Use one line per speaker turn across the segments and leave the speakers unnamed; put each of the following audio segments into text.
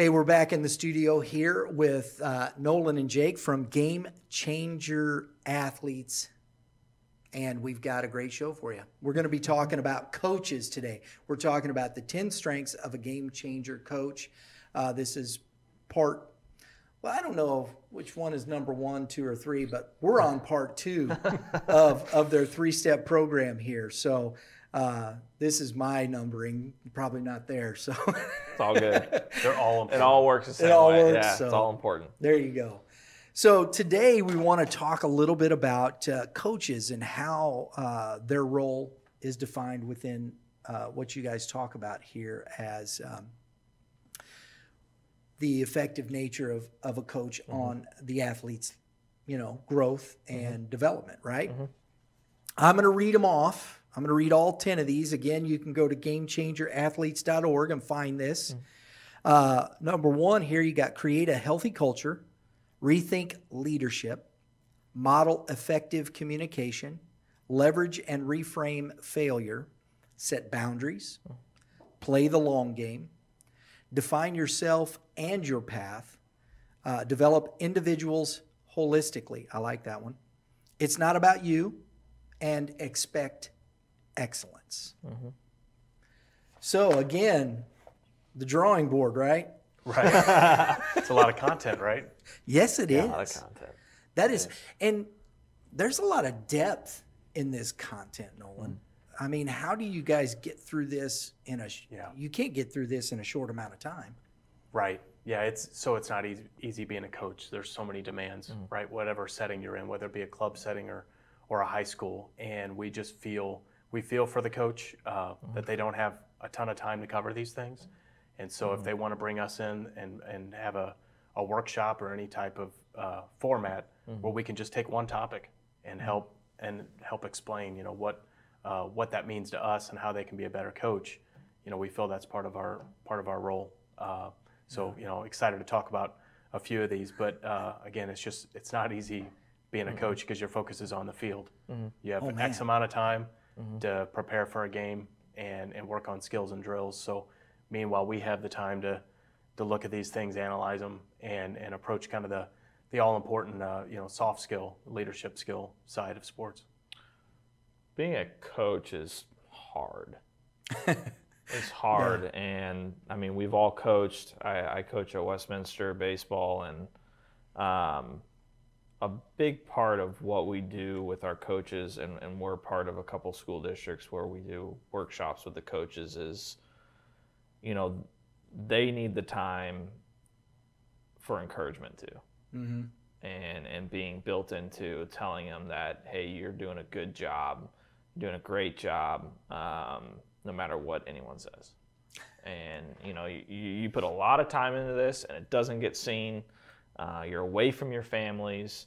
Hey, we're back in the studio here with uh, Nolan and Jake from Game Changer Athletes. And we've got a great show for you. We're going to be talking about coaches today. We're talking about the 10 strengths of a game changer coach. Uh, this is part, well, I don't know which one is number one, two, or three, but we're on part two of, of their three step program here. So, uh, this is my numbering, probably not there. So
It's all good.
They're all
It all works the same
all
way.
works,
yeah,
so-
it's all important.
there you go. So today we want to talk a little bit about uh, coaches and how uh, their role is defined within uh, what you guys talk about here as um, the effective nature of, of a coach on the athlete's, you know, growth and development, right? I'm going to read them off. I'm going to read all 10 of these. Again, you can go to gamechangerathletes.org and find this. Uh, number one, here you got create a healthy culture, rethink leadership, model effective communication, leverage and reframe failure, set boundaries, play the long game, define yourself and your path, uh, develop individuals holistically. I like that one. It's not about you, and expect excellence. Mm-hmm. So, again, the drawing board, right?
Right. it's a lot of content, right?
Yes, it is.
A lot of content.
That is, and there's a lot of depth in this content, Nolan. Mm-hmm. I mean, how do you guys get through this in a?
Yeah.
You can't get through this in a short amount of time.
Right. Yeah. It's so it's not easy, easy being a coach. There's so many demands, mm-hmm. right? Whatever setting you're in, whether it be a club setting or or a high school, and we just feel we feel for the coach uh, that they don't have a ton of time to cover these things, and so if they want to bring us in and and have a a workshop or any type of uh, format where we can just take one topic and help and help explain, you know, what uh, what that means to us and how they can be a better coach. You know, we feel that's part of our part of our role. Uh, so you know, excited to talk about a few of these, but uh, again, it's just it's not easy being a coach because your focus is on the field. You have
Oh,
X amount of time to prepare for a game and, and work on skills and drills. So meanwhile, we have the time to to look at these things, analyze them, and and approach kind of the the all important uh, you know soft skill, leadership skill side of sports.
Being a coach is hard. it's hard, and I mean, we've all coached. I, I coach at Westminster baseball, and um, a big part of what we do with our coaches, and, and we're part of a couple school districts where we do workshops with the coaches, is you know, they need the time for encouragement too.
Mm-hmm.
and and being built into telling them that hey you're doing a good job you're doing a great job um, no matter what anyone says and you know you, you put a lot of time into this and it doesn't get seen uh, you're away from your families.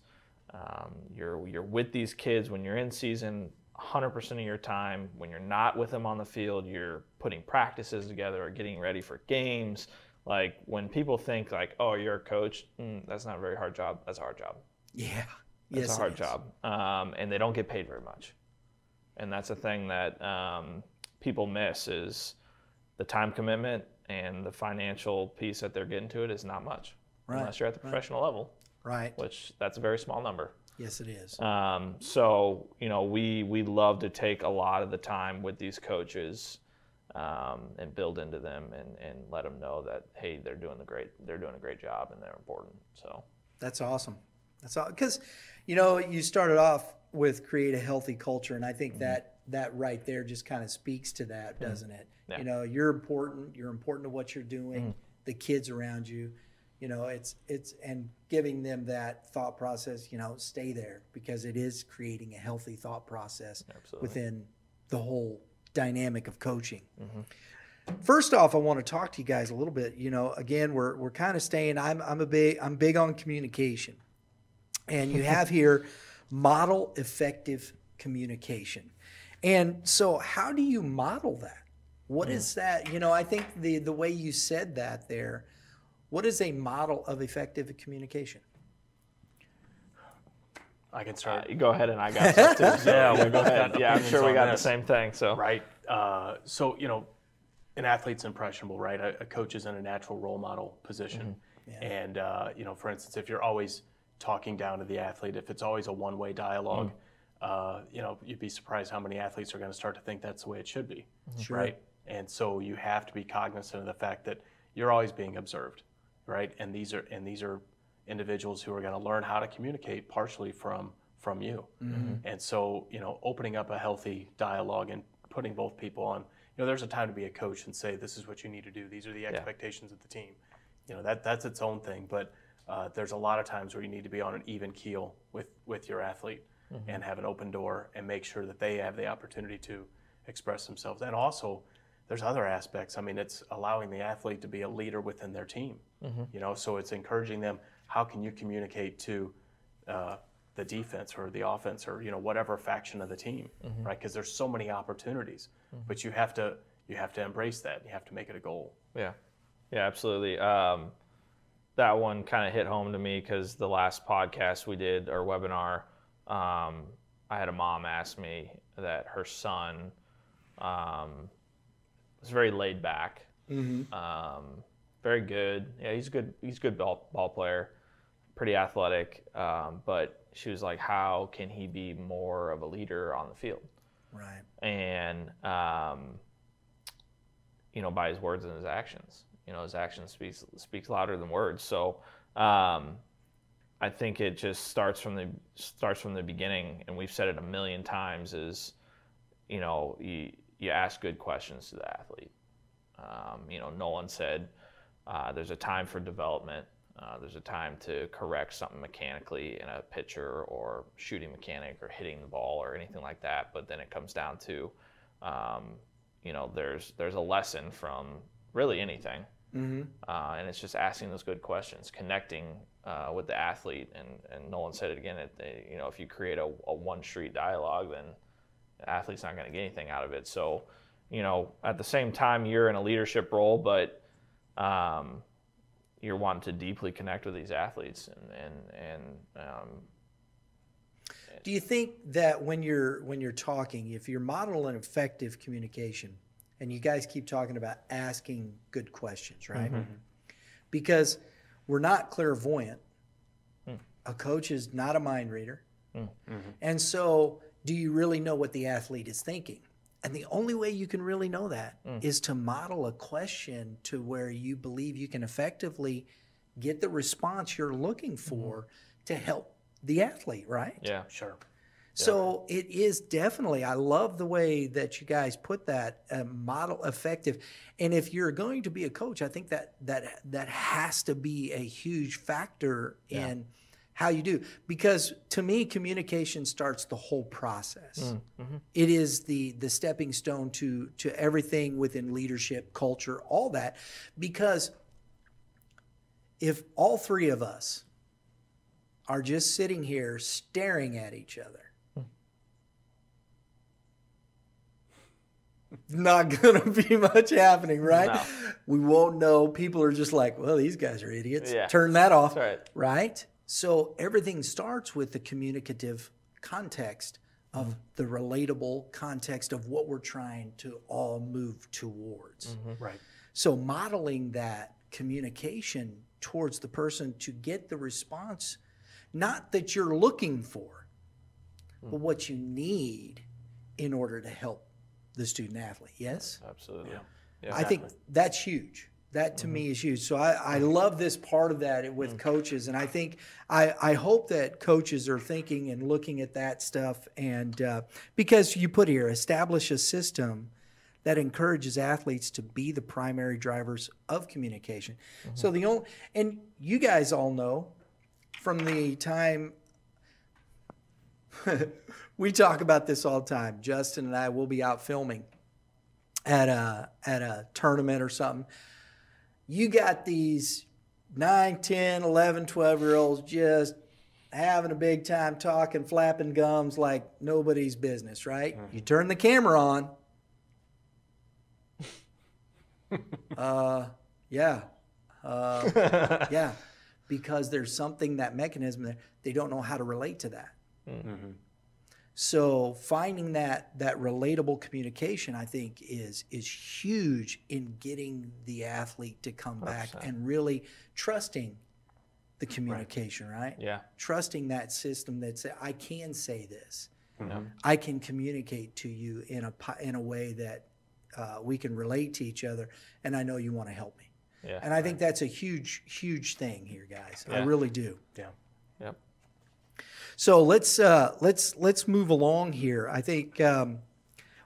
Um, you're you're with these kids when you're in season 100% of your time. When you're not with them on the field you're putting practices together or getting ready for games. Like when people think like oh you're a coach mm, that's not a very hard job. That's a hard job.
Yeah.
it's
yes,
a hard
it
job. Um, and they don't get paid very much. And that's a thing that um, people miss is the time commitment and the financial piece that they're getting to it is not much
Right,
unless you're at the
right.
professional level
Right.
which that's a very small number
Yes, it is.
um, so you know, we we love to take a lot of the time with these coaches um, and build into them and, and let them know that hey, they're doing the great they're doing a great job and they're important. So
That's awesome. That's all because, you know, you started off with create a healthy culture, and I think that that right there just kind of speaks to that, doesn't it?
Yeah.
You know, you're important. You're important to what you're doing. The kids around you, you know, it's it's and giving them that thought process. You know, stay there because it is creating a healthy thought process
Absolutely.
within the whole dynamic of coaching. Mm-hmm. First off, I want to talk to you guys a little bit. You know, again, we're we're kind of staying. I'm I'm a big I'm big on communication, and you have here model effective communication. And so, how do you model that? What mm. is that? You know, I think the the way you said that there. What is a model of effective communication?
I can
uh,
start.
you go ahead and I got stuff too. So,
Yeah, we
go
both
ahead.
got
Yeah, I'm sure we
on
got the same thing. So
right? Uh, so you know, an athlete's impressionable, right? A, a coach is in a natural role model position, and uh, you know, for instance, if you're always talking down to the athlete, if it's always a one-way dialogue, uh, you know, you'd be surprised how many athletes are going to start to think that's the way it should be,
Sure.
right? And so you have to be cognizant of the fact that you're always being observed, right? And these are and these are individuals who are going to learn how to communicate partially from from you. And so, you know, opening up a healthy dialogue and putting both people on, you know, there's a time to be a coach and say, this is what you need to do. These are the expectations of the team. You know, that that's its own thing. But uh, there's a lot of times where you need to be on an even keel with with your athlete and have an open door and make sure that they have the opportunity to express themselves. And also, there's other aspects. I mean, it's allowing the athlete to be a leader within their team. You know, so it's encouraging them. How can you communicate to uh, the defense or the offense or you know whatever faction of the team, right? Because there's so many opportunities, but you have to you have to embrace that. You have to make it a goal.
Yeah, yeah, absolutely. Um, that one kind of hit home to me because the last podcast we did or webinar, um, I had a mom ask me that her son um, was very laid back, um, very good. Yeah, he's a good. He's a good ball ball player, pretty athletic. Um, but she was like, "How can he be more of a leader on the field?"
Right.
and um, you know by his words and his actions you know his actions speaks speaks louder than words so um, i think it just starts from the starts from the beginning and we've said it a million times is you know you, you ask good questions to the athlete um, you know nolan said uh, there's a time for development uh, there's a time to correct something mechanically in a pitcher or shooting mechanic or hitting the ball or anything like that. But then it comes down to, um, you know, there's there's a lesson from really anything,
Mm-hmm.
uh, and it's just asking those good questions, connecting uh, with the athlete. And and Nolan said it again. It, they, you know, if you create a, a one street dialogue, then the athlete's not going to get anything out of it. So, you know, at the same time, you're in a leadership role, but um, you're wanting to deeply connect with these athletes and and and um,
Do you think that when you're when you're talking, if you're modeling effective communication, and you guys keep talking about asking good questions, right? Because we're not clairvoyant. A coach is not a mind reader. And so, do you really know what the athlete is thinking? And the only way you can really know that is to model a question to where you believe you can effectively get the response you're looking for to help the athlete, right?
yeah,
Sure.
So it is definitely. I love the way that you guys put that uh, model effective. And if you're going to be a coach, I think that that that has to be a huge factor in how you do. Because to me, communication starts the whole process. Mm, mm-hmm. It is the the stepping stone to to everything within leadership, culture, all that. Because if all three of us are just sitting here staring at each other. Hmm. Not gonna be much happening, right?
No.
We won't know. People are just like, well, these guys are idiots.
Yeah.
Turn that off.
Right.
Right? So everything starts with the communicative context of
Mm-hmm.
the relatable context of what we're trying to all move towards.
Mm-hmm.
Right.
So modeling that communication towards the person to get the response, not that you're looking for, but what you need in order to help the student athlete. Yes?
absolutely.
Yeah.
Yeah.
I think that's huge. That to me mm-hmm. is huge. So I, I mm-hmm. love this part of that with mm-hmm. coaches, and I think I, I hope that coaches are thinking and looking at that stuff, and uh, because you put here establish a system that encourages athletes to be the primary drivers of communication. So the only and you guys all know from the time we talk about this all the time. Justin and I will be out filming at a at a tournament or something. You got these 9, 10, 11, 12 year olds just having a big time talking, flapping gums like nobody's business, right? You turn the camera on. uh, yeah. Uh, yeah. Because there's something, that mechanism there, they don't know how to relate to that. So finding that that relatable communication, I think, is is huge in getting the athlete to come back
100%.
and really trusting the communication, right?
Yeah.
Trusting that system that say, I can say this.
Mhm.
I can communicate to you in a in a way that uh, we can relate to each other, and I know you want to help me.
Yeah.
And I think that's a huge, huge thing here, guys. I really do.
Yeah.
Yep.
So let's uh, let's let's move along here. I think, um,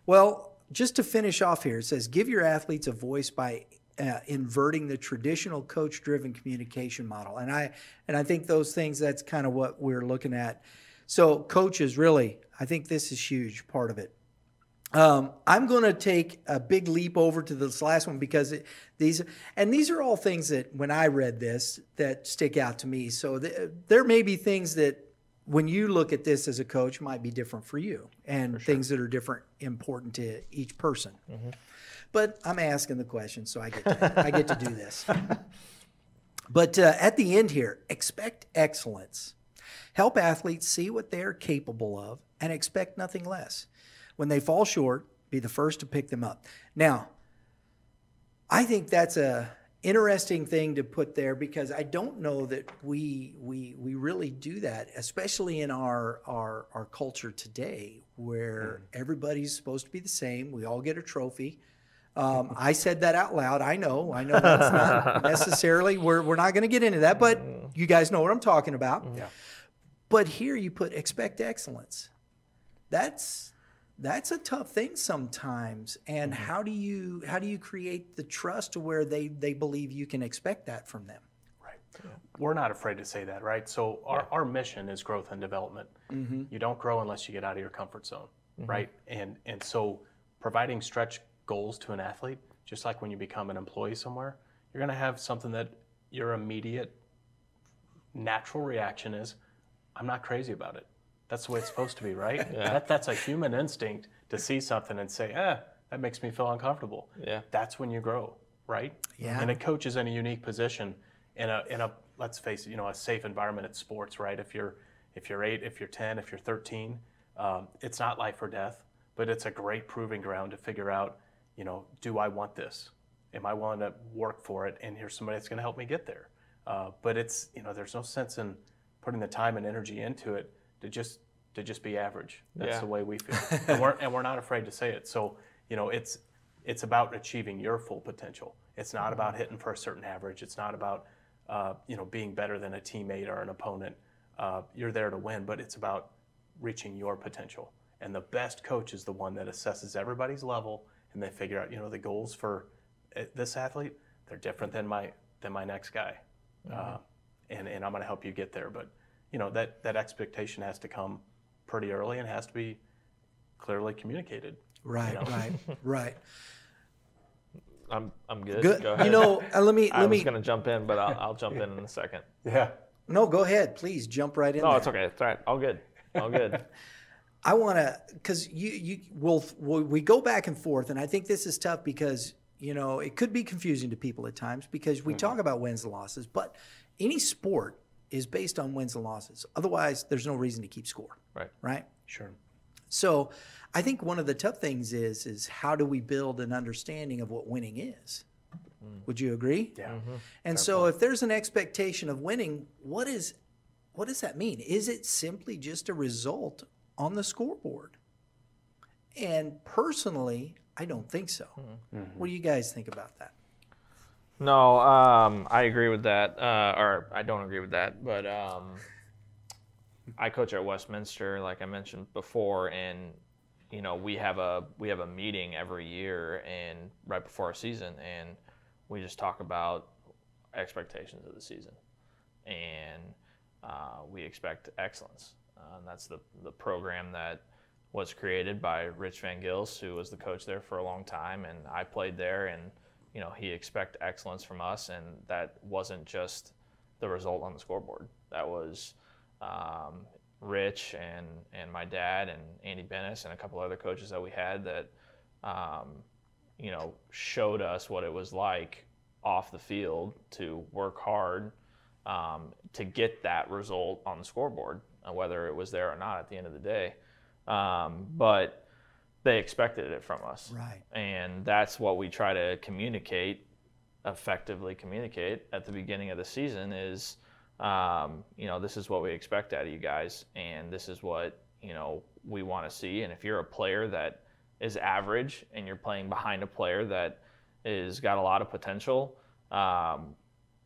well, just to finish off here, it says give your athletes a voice by uh, inverting the traditional coach-driven communication model, and I and I think those things that's kind of what we're looking at. So coaches, really, I think this is huge part of it. Um, I'm going to take a big leap over to this last one because it, these and these are all things that when I read this that stick out to me. So th- there may be things that when you look at this as a coach might be different for you and things that are different important to each person. But I'm asking the question, so I get to, I get to do this. But uh, at the end here, expect excellence. Help athletes see what they're capable of and expect nothing less. When they fall short, be the first to pick them up. Now, I think that's a interesting thing to put there because I don't know that we we we really do that, especially in our our our culture today, where hmm. everybody's supposed to be the same. We all get a trophy. Um, I said that out loud. I know. I know that's not necessarily. We're we're not going to get into that, but mm. you guys know what I'm talking about. Mm.
Yeah.
But here you put expect excellence. That's that's a tough thing sometimes. And mm-hmm. how do you how do you create the trust to where they they believe you can expect that from them?
Right. We're not afraid to say that, right? So our, our mission is growth and development. Mm-hmm. You don't grow unless you get out of your comfort zone, mm-hmm. right? And and so providing stretch goals to an athlete, just like when you become an employee somewhere, you're going to have something that your immediate natural reaction is, I'm not crazy about it. That's the way it's supposed to be, right? That, that's a human instinct to see something and say, eh, that makes me feel uncomfortable.
Yeah.
That's when you grow, right?
Yeah.
And a coach is in a unique position in a in a let's face it, you know, a safe environment at sports, right? If you're if you're eight, if you're ten, if you're thirteen, um, it's not life or death, but it's a great proving ground to figure out, you know, do I want this? Am I willing to work for it? And here's somebody that's going to help me get there. Uh, but it's you know, there's no sense in putting the time and energy into it to just to just be average. That's
Yeah.
the way we feel, and we're and we're not afraid to say it. So you know, it's it's about achieving your full potential. It's not about hitting for a certain average. It's not about uh, you know being better than a teammate or an opponent. Uh, you're there to win, but it's about reaching your potential. And the best coach is the one that assesses everybody's level and they figure out you know the goals for uh, this athlete. They're different than my than my next guy, uh, and and I'm going to help you get there. But you know that that expectation has to come pretty early and has to be clearly communicated.
Right,
know?
right, right.
I'm I'm good.
Good.
Go ahead.
You know, uh, let me
I
let
was gonna jump in, but I'll, I'll jump in in a second.
Yeah.
no. Go ahead, please jump right in.
No,
there.
it's okay. It's all right. All good. All good.
I want to because you you will we go back and forth, and I think this is tough because you know it could be confusing to people at times because we talk about wins and losses, but any sport is based on wins and losses. Otherwise, there's no reason to keep score,
Right.
right?
Sure.
So, I think one of the tough things is is how do we build an understanding of what winning is? Mm. Would you agree?
Yeah. Mm-hmm.
And so if there's an expectation of winning, what is what does that mean? Is it simply just a result on the scoreboard? And personally, I don't think so. Mm-hmm. Mm-hmm. What do you guys think about that?
No, um, I agree with that, uh, or I don't agree with that. But um, I coach at Westminster, like I mentioned before, and you know we have a we have a meeting every year, and right before our season, and we just talk about expectations of the season, and uh, we expect excellence, uh, and that's the the program that was created by Rich Van Gils, who was the coach there for a long time, and I played there, and you know he expect excellence from us, and that wasn't just the result on the scoreboard. That was um, Rich and and my dad and Andy Bennis and a couple other coaches that we had that um, you know showed us what it was like off the field to work hard um, to get that result on the scoreboard, uh, whether it was there or not at the end of the day. um, but they expected it from us,
Right.
and that's what we try to communicate, effectively communicate at the beginning of the season is, um, you know, this is what we expect out of you guys, and this is what you know we want to see. And if you're a player that is average and you're playing behind a player that is got a lot of potential, um,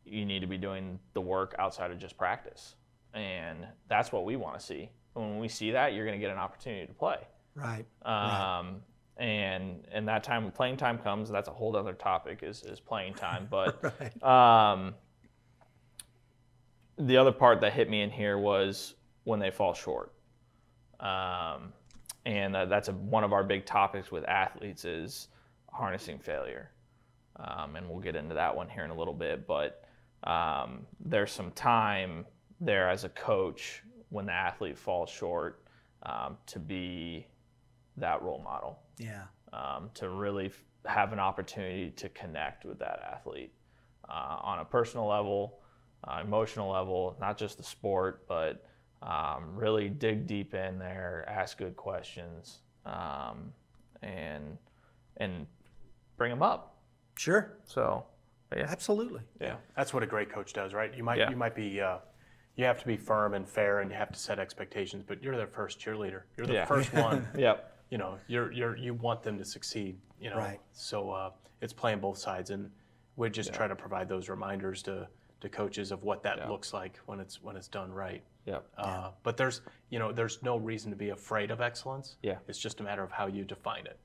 you need to be doing the work outside of just practice, and that's what we want to see. When we see that, you're going to get an opportunity to play.
Right. Right.
Um, and and that time when playing time comes, that's a whole other topic is is playing time. But
Right.
um, the other part that hit me in here was when they fall short. Um, and uh, that's a, one of our big topics with athletes is harnessing failure. Um, and we'll get into that one here in a little bit. But um, there's some time there as a coach when the athlete falls short um, to be that role model
Yeah.
um, to really f- have an opportunity to connect with that athlete uh, on a personal level, uh, emotional level, not just the sport, but um, really dig deep in there, ask good questions, um, and and bring them up.
Sure.
So, yeah,
Absolutely.
yeah,
That's what a great coach does, right? You might
Yeah.
you might be uh, you have to be firm and fair, and you have to set expectations. But you're their first cheerleader. You're the
Yeah.
first one.
yep,
You know, you're you're you want them to succeed. You know,
Right.
so uh, it's playing both sides, and we just try to provide those reminders to to coaches of what that
Yeah.
looks like when it's when it's done right.
yep,
Uh, but there's you know there's no reason to be afraid of excellence.
Yeah. Mm-hmm.
It's just a matter of how you define it.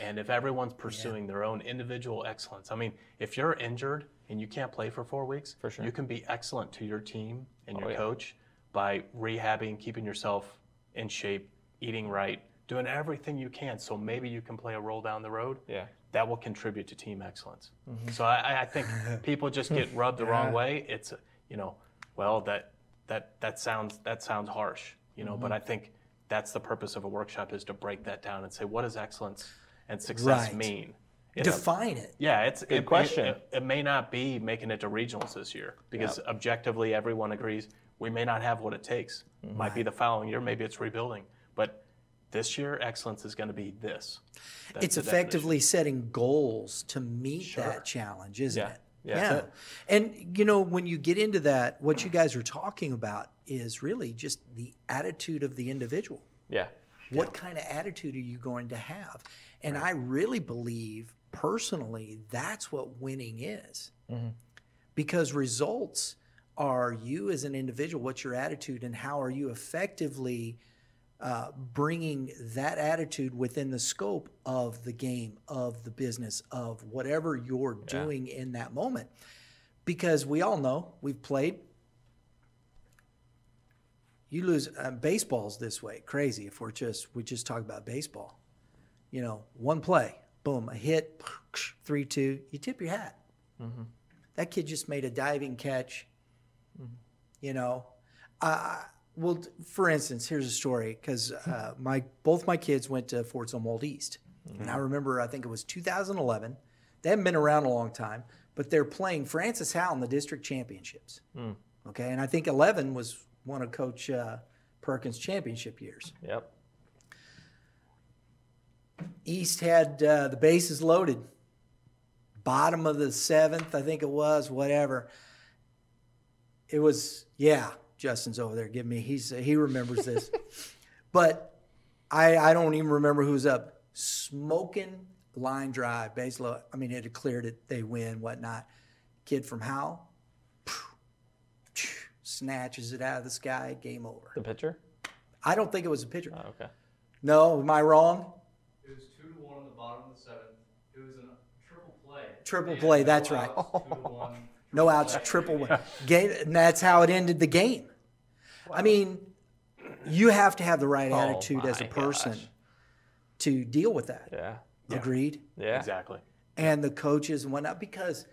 And if everyone's pursuing their own individual excellence, I mean, if you're injured and you can't play for four weeks,
For sure.
you can be excellent to your team and
Oh,
your
yeah.
coach by rehabbing, keeping yourself in shape, eating right, doing everything you can. So maybe you can play a role down the road
yeah,
that will contribute to team excellence.
Mm-hmm.
So I, I think people just get rubbed the wrong way. It's you know, well that that that sounds that sounds harsh, you know,
Mm-hmm.
but I think that's the purpose of a workshop is to break that down and say what does excellence and success
Right.
mean. A-
Define it.
yeah, it's
Good
it,
question.
It, it, it may not be making it to regionals this year because objectively everyone agrees we may not have what it takes. Might be the following year, maybe it's rebuilding, this year excellence is going to be this. That's
it's
the definition.
effectively setting goals to meet that challenge, isn't
Yeah.
it?
Yeah. That's
And you know, when you get into that, what you guys are talking about is really just the attitude of the individual.
yeah,
What kind of attitude are you going to have? And I really believe personally that's what winning is. Mm-hmm. Because results are you as an individual, what's your attitude, and how are you effectively uh, bringing that attitude within the scope of the game, of the business, of whatever you're doing in that moment. Because we all know we've played. You lose uh, baseball's this way, crazy. If we're just we just talk about baseball, you know, one play, boom, a hit, three two, you tip your hat. That kid just made a diving catch. You know, uh, well, for instance, here's a story because uh, my both my kids went to Fort Zumwalt East, and I remember I think it was 2011. They haven't been around a long time, but they're playing Francis Howell in the district championships. Okay, and I think 11 was one of Coach uh, Perkins' championship years.
yep,
East had uh, the bases loaded. Bottom of the seventh, I think it was, whatever. It was, yeah. Justin's over there. Give me, he's he remembers this, but I I don't even remember who's up. Smoking line drive, base load. I mean, it had cleared it. They win, whatnot. Kid from Howell snatches it out of the sky. Game over.
the pitcher.
I don't think it was a pitcher.
Oh, okay,
No, am I wrong?
It was two to one in the bottom of the seventh. It was a triple play.
Triple
They
play,
had
that's
no
right.
outs, two to one.
No outs, triple win. Game, and that's how it ended the game. I mean, you have to have the right
Oh
attitude as a person
gosh.
to deal with that.
yeah,
Agreed?
yeah.
Exactly.
And the coaches and whatnot, because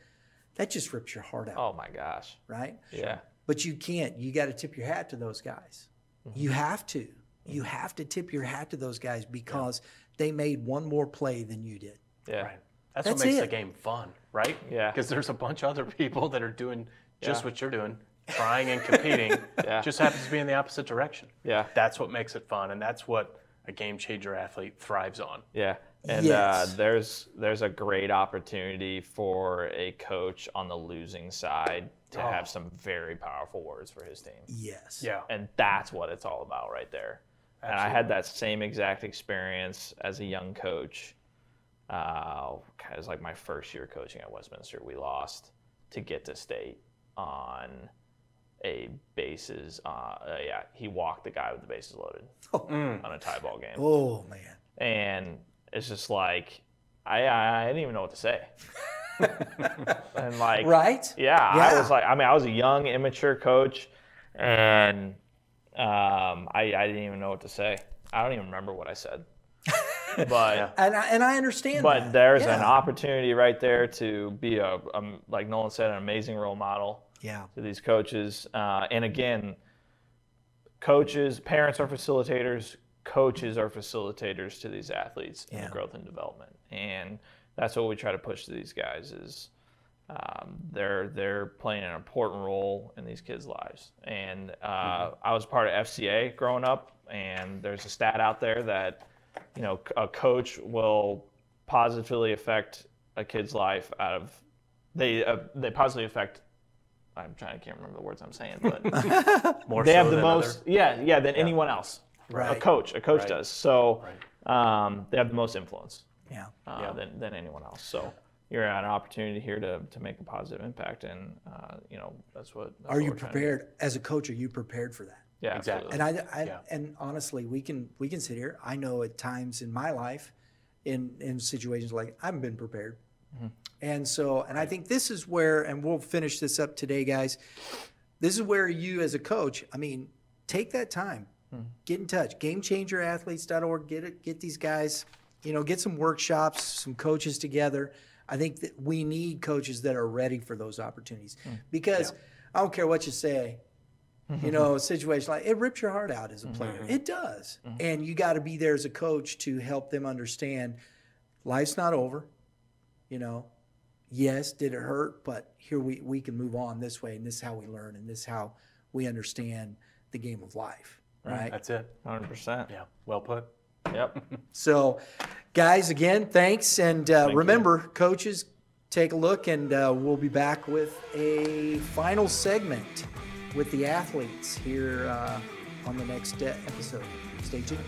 that just rips your heart out,
Oh my gosh,
right?
yeah,
But you can't. You got to tip your hat to those guys.
Mm-hmm.
You have to. You have to tip your hat to those guys because they made one more play than you did.
yeah,
Right. That's,
That's
what makes
it.
the game fun, right?
Yeah.
Because there's a bunch of other people that are doing just
Yeah.
what you're doing, trying and competing.
Yeah.
Just happens to be in the opposite direction.
yeah.
That's what makes it fun, and that's what a game changer athlete thrives on.
Yeah, and
Yes.
uh, there's there's a great opportunity for a coach on the losing side to
Oh.
have some very powerful words for his team.
Yes.
Yeah.
and that's what it's all about right there. Absolutely. And I had that same exact experience as a young coach. Uh, it was like my first year coaching at Westminster. We lost to get to state on a bases. Uh, uh, yeah, he walked the guy with the bases loaded on a tie ball game,
Oh man.
and it's just like I, I, I didn't even know what to say. and like
Right?
yeah, I was like, I mean, I was a young, immature coach, and um, I, I didn't even know what to say. I don't even remember what I said. But
And I, and I understand
but
that.
there's an opportunity right there to be a, um, like Nolan said, an amazing role model
Yeah.
to these coaches. Uh, and again, coaches, parents are facilitators, coaches are facilitators to these athletes in
Yeah.
growth and development. And that's what we try to push to these guys is um, they're they're playing an important role in these kids' lives. And uh, I was part of FCA growing up, and there's a stat out there that you know a coach will positively affect a kid's life out of they uh, they positively affect. I'm trying. I can't remember the words I'm saying, but
More
they
so
have the most.
other-
Yeah, yeah, than anyone else.
Right.
A coach, a coach
Right.
does. So um, they have the most influence
Yeah.
uh,
Yeah.
than, than anyone else. So you're at an opportunity here to, to make a positive impact, and uh, you know that's what. That's
Are
what
you
we're trying to do.
prepared as a coach? Are you prepared for that?
Yeah,
Exactly.
absolutely.
And I, I
Yeah.
and honestly, we can we can sit here. I know at times in my life, in in situations like I haven't been prepared,
Mm-hmm.
and so and I think this is where, and we'll finish this up today, guys. This is where you as a coach, I mean, take that time,
Hmm.
get in touch. GameChangerAthletes.org. Get it. Get these guys. You know, get some workshops, some coaches together. I think that we need coaches that are ready for those opportunities
Hmm.
because I don't care what you say you know, a situation like it rips your heart out as a player.
Mm-hmm.
It does. And you got to be there as a coach to help them understand life's not over. You know, yes, did it hurt? But here we, we can move on this way. And this is how we learn. And this is how we understand the game of life. Right.
That's it.
Hundred percent.
Yeah. Well put.
Yep.
So, guys, again, thanks. And uh,
you.
remember, coaches, take a look. And uh, we'll be back with a final segment with the athletes here uh, on the next episode. Stay tuned.